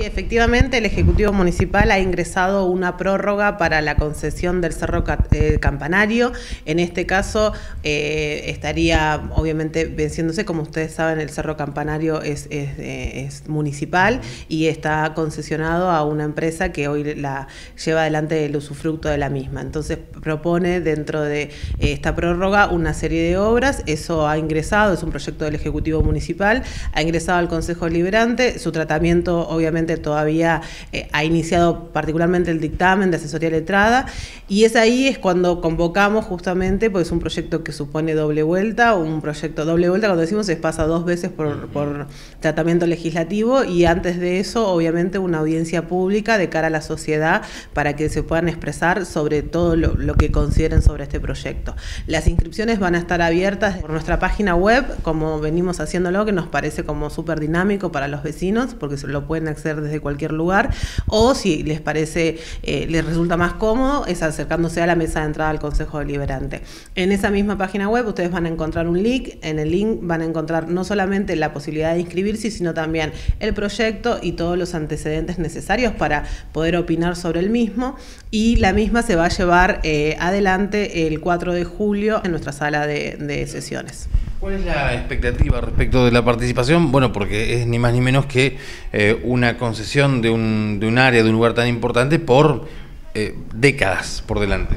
Sí, efectivamente el Ejecutivo Municipal ha ingresado una prórroga para la concesión del Cerro eh, Campanario. En este caso eh, estaría obviamente venciéndose, como ustedes saben, el Cerro Campanario es, eh, municipal y está concesionado a una empresa que hoy la lleva adelante el usufructo de la misma. Entonces propone dentro de esta prórroga una serie de obras, eso ha ingresado, es un proyecto del Ejecutivo Municipal, ha ingresado al Consejo Liberante, su tratamiento obviamente todavía eh, ha iniciado particularmente el dictamen de asesoría letrada y es ahí es cuando convocamos justamente, pues es un proyecto que supone doble vuelta, un proyecto doble vuelta cuando decimos es pasa dos veces por, tratamiento legislativo y antes de eso obviamente una audiencia pública de cara a la sociedad para que se puedan expresar sobre todo lo, lo que consideren sobre este proyecto. Las inscripciones van a estar abiertas por nuestra página web, como venimos haciéndolo, que nos parece como súper dinámico para los vecinos, porque lo pueden acceder desde cualquier lugar, o si les parece, eh, les resulta más cómodo, es acercándose a la mesa de entrada al Consejo Deliberante. En esa misma página web ustedes van a encontrar un link, en el link van a encontrar no solamente la posibilidad de inscribirse, sino también el proyecto y todos los antecedentes necesarios para poder opinar sobre el mismo, y la misma se va a llevar eh, adelante el 4 de julio en nuestra sala de sesiones. ¿Cuál es la expectativa respecto de la participación? Bueno, porque es ni más ni menos que eh, una concesión de un, de un área, de un lugar tan importante por eh, décadas por delante.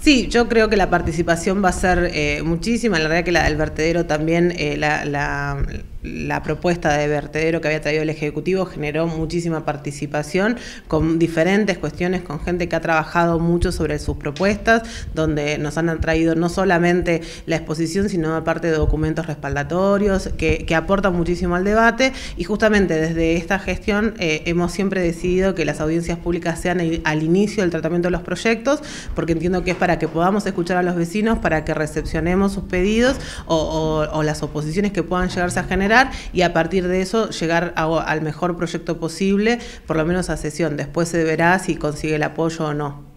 Sí, yo creo que la participación va a ser eh, muchísima. La verdad que la del vertedero también, la, la propuesta de vertedero que había traído el Ejecutivo generó muchísima participación con diferentes cuestiones, con gente que ha trabajado mucho sobre sus propuestas, donde nos han traído no solamente la exposición, sino aparte de documentos respaldatorios que, aportan muchísimo al debate. Y justamente desde esta gestión eh, hemos siempre decidido que las audiencias públicas sean al inicio del tratamiento de los proyectos, porque entiendo que es para que podamos escuchar a los vecinos, para que recepcionemos sus pedidos o las oposiciones que puedan llegarse a generar y a partir de eso llegar al mejor proyecto posible, por lo menos a sesión. Después se verá si consigue el apoyo o no.